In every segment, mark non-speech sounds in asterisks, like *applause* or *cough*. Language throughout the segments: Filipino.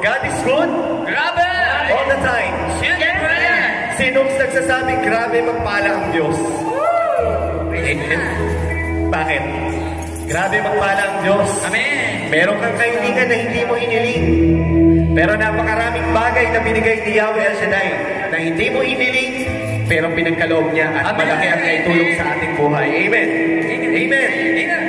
God is good Grabe! all the time. Siyempre! Sinong nagsasabi, grabe magpala ang Diyos? Amen. Bakit? Grabe magpala ang Diyos. Amen! Meron kang kaibigan na hindi mo hiniling. Pero napakaraming bagay na binigay ni Yahweh El Shaddai na hindi mo hiniling, pero pinagkaloob niya at Amen. malaki ang naitulong sa ating buhay. Amen. Amen.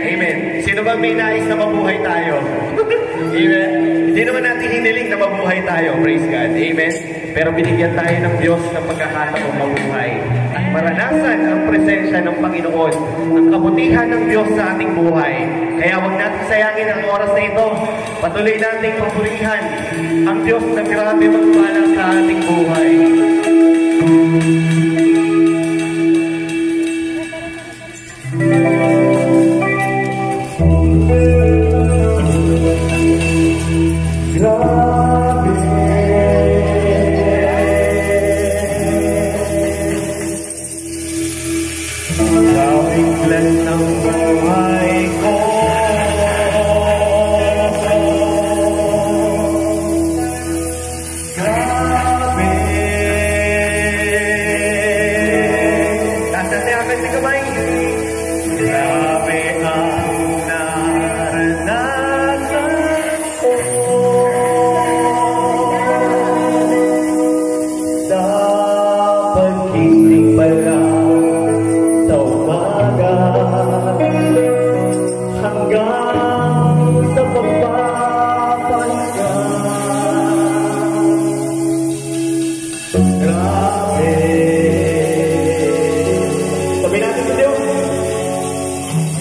Amen. Sino bang may nais na mabuhay tayo? *laughs* Amen. Hindi naman natin hiniling na mabuhay tayo. Praise God. Amen. Pero binigyan tayo ng Diyos ng pagkakataong mabuhay at maranasan ang presensya ng Panginoon, ang kabutihan ng Diyos sa ating buhay. Kaya huwag natin sayangin ang oras na ito. Patuloy nating papurihan ang Diyos na grabe magpala sa ating buhay. Gawing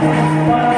Para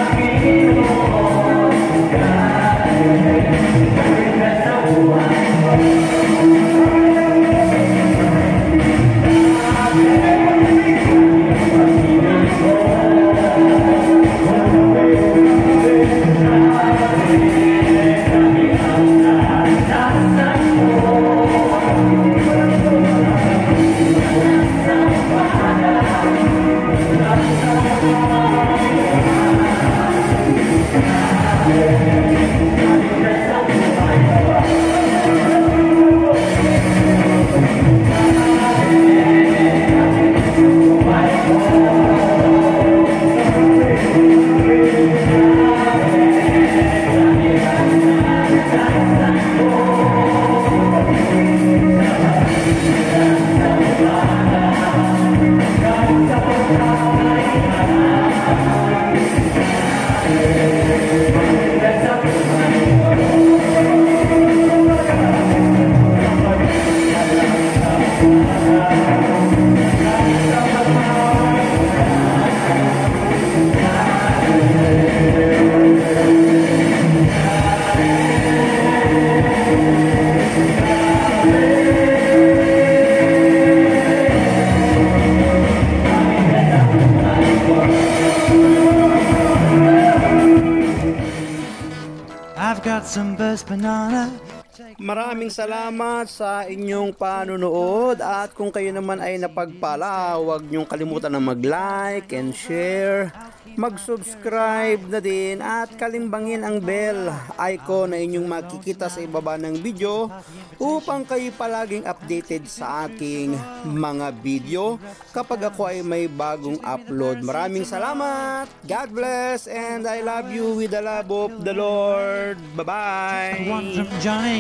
some burst banana. Maraming salamat sa inyong panunood at kung kayo naman ay napagpala, huwag niyong kalimutan na mag-like and share, mag-subscribe na din at kalimbangin ang bell icon na inyong makikita sa ibaba ng video upang kayo palaging updated sa aking mga video kapag ako ay may bagong upload. Maraming salamat! God bless and I love you with the love of the Lord. Bye-bye!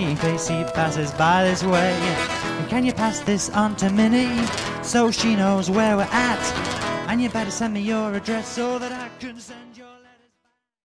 One in case he passes by this way. And can you pass this on to Minnie so she knows where we're at? And you better send me your address so that I can send.